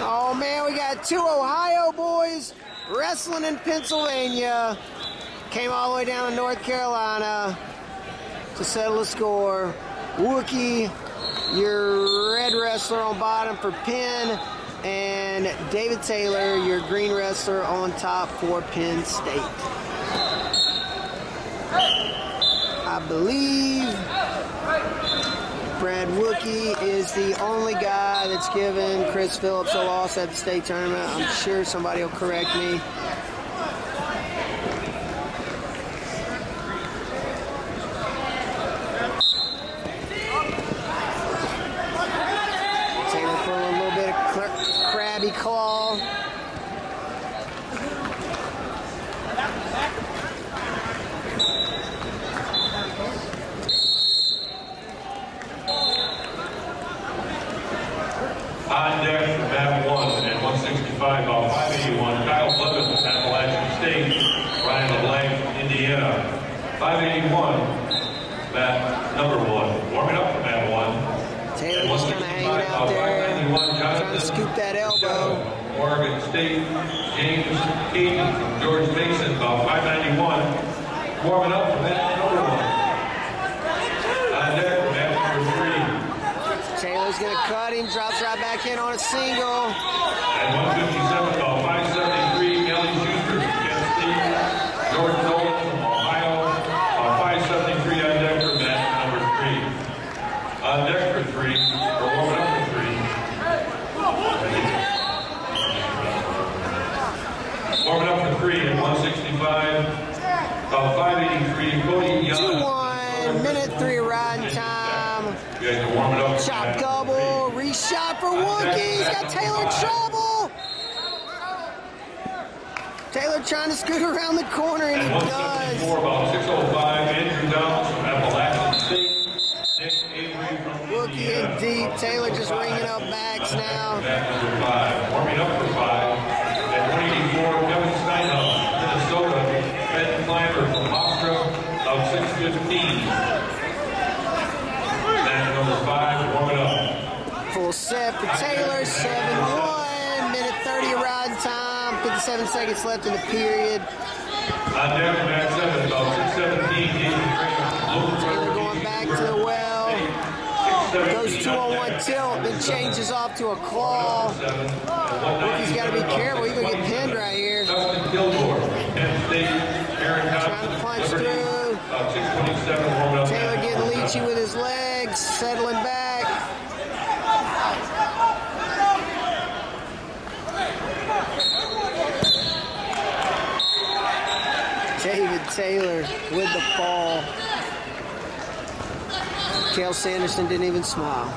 Oh man, we got two Ohio boys wrestling in Pennsylvania. Came all the way down to North Carolina to settle the score. Wukie, your red wrestler on bottom for Penn, and David Taylor, your green wrestler on top for Penn State. I believe Brad Wukie is the only guy that's given Chris Phillips a loss at the state tournament. I'm sure somebody will correct me. Taylor pulling a little bit of cra- crabby claw. On deck, bat one at 165, about 581, Kyle Blevins, Appalachian State, Ryan LeBlanc, Indiana. 581, bat number one. Warming up for bat one. Taylor At just kind of hanging out there, 591, trying to scoop that elbow. Oregon State, James Keaton, George Mason, about 591. Warming up for bat number one. On deck, bat number three. Taylor's gonna cut him, drops right back in on a single. At 157, about 573, Kelly Schuster from Kansas State. George Nolan from Ohio, about 573 on deck for match number three. On deck for three, or warming up for three. Warming up for three at 165, about 583, Cody Young. 2-1, minute three riding uh, time. You guys are warming up. for Chop double, uh, three. reshot for Wukie. He's got Taylor in trouble. Taylor trying to scoot around the corner, and he does. 174, about 605, Andrew Downs from Appalachian State. Nick Avery from Wookie in Indiana. deep. Taylor just ringing up backs now. Back number five, warming up for five. At 184, Kevin Steinhoff, Minnesota. Ben Clymer from Hofstra, about 615. Back number five, warming up. Full set for Taylor, 7-1, minute 30 of riding time, 57 seconds left in the period. On deck, back seven, about 617, Jason Graham. Taylor going back to the well. Goes two on one tilt, then changes off to a claw. Wukie's got to be careful. He's going to get pinned right here. Trying to punch through. About 627, warming up. Taylor getting leechy with his legs, settling back. David Taylor with the fall. Cael Sanderson didn't even smile.